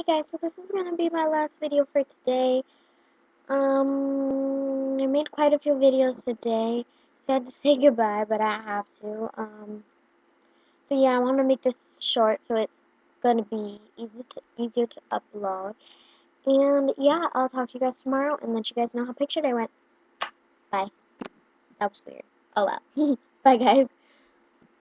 Hey guys, so this is gonna be my last video for today. Um, I made quite a few videos today. Sad to say goodbye, but I have to. Um, so yeah, I want to make this short so it's gonna be easy to easier to upload. And yeah, I'll talk to you guys tomorrow and let you guys know how pictured I went. Bye. That was weird. Oh well. Bye guys.